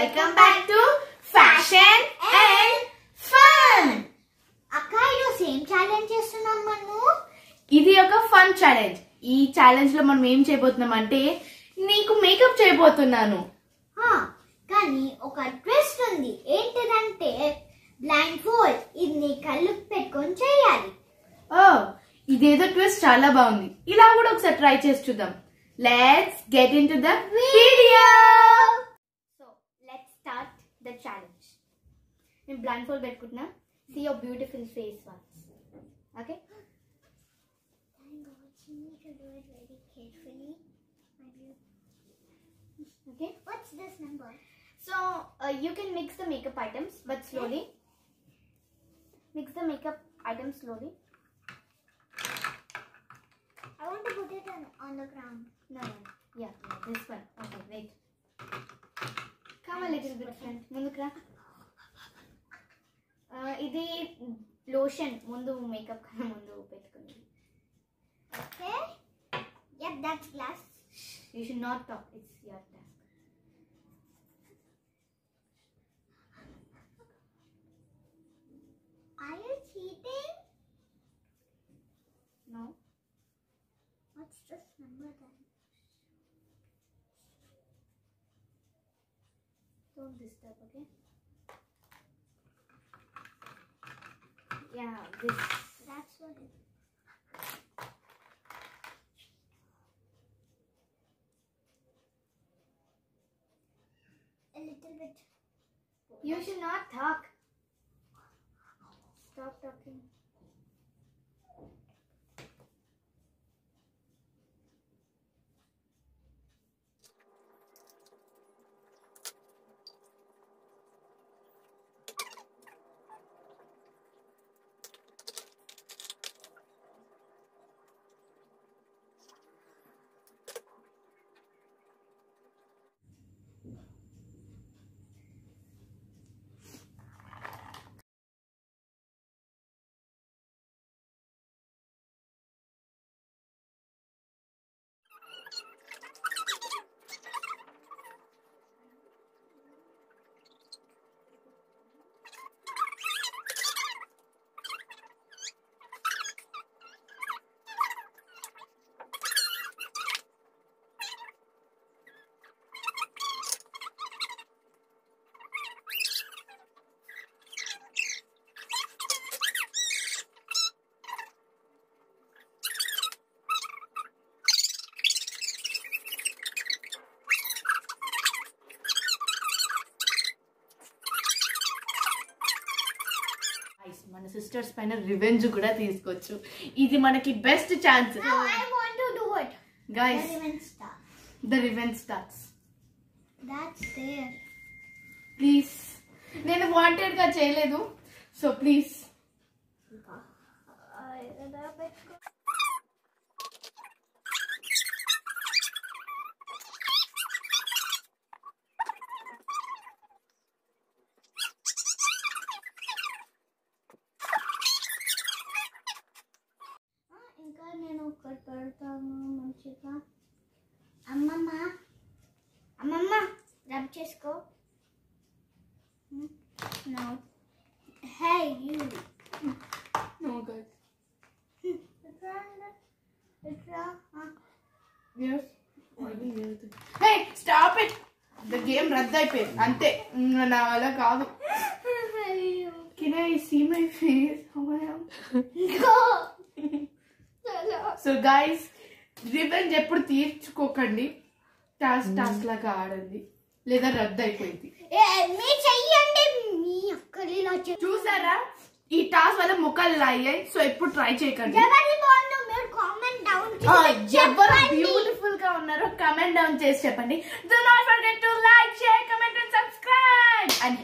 Welcome back to fashion and fun అక్క ఈరోజు ఏం ఛాలెంజ్ చేస్తున్నాం మనము? ఇది ఒక ఫన్ ఛాలెంజ్ ఈ ఛాలెంజ్లో మనం ఏం చేయబోతున్నాం అంటే నీకు మేకప్ చేయబోతున్నాను. కానీ ఒక ట్విస్ట్ ఉంది. ఏంటిదంటే బ్లైండ్ ఫోల్డ్ ఇది నీ కళ్ళు పెట్టుకొని చేయాలి. ఓ ఇదేదో ట్విస్ట్ చాలా బాగుంది. ఇలా కూడా ఒకసారి ట్రై చేసి చూద్దాం. Let's get into the video start the challenge నేను బ్లైండ్ ఫోల్డ్ పెట్టుకుంటున్నా see your beautiful face once okay Okay. What's this number? So uh, you can mix the makeup items, but slowly. Mix the makeup items slowly. I want to put it on, on the ground. No, no, no. Yeah, yeah, this one. Okay, Little bit front. ముందుకు రా Uh, ఇది lotion ముందు makeup కన్నా ముందు పెట్టుకుని okay yup that's glass you should not talk it's your task Are you cheating? No. What's this number then? Don't disturb, okay? Yeah, this. That's what it A little bit. You should not talk. Stop talking. మన sisters పైన revenge కూడా తీసుకోవచ్చు. ఇది మనకి best chance. Guys. The revenge starts. Please నేను వాంటెడ్గా చేయలేదు. So please ఇంకా నేను ఒకటి పెడతాను మంచిగా అమ్మమ్మ అమ్మమ్మ రబ్ చేసుకో no hey you no guys ఇట్రా Yes. Hey stop it the game రద్దు అయిపోయింది అంతే ఇంకా నా వల్ల కాదు can I see my face so guys revenge ఎప్పుడు తీర్చుకోకండి. టాస్క్ టాస్క్ లాగా ఆడండి. లేదా రద్దు అయిపోయింది. చూసారా? ఈ టాస్క్ వల్ల ముఖాలు ఇలా అయ్యాయి. సో ఎప్పుడు ట్రై చేయకండి. ఎవరి బ్యూటిఫుల్గా ఉన్నారో కమెంట్ డౌన్ చేసి చెప్పండి. Do not forget to like share comment and subscribe and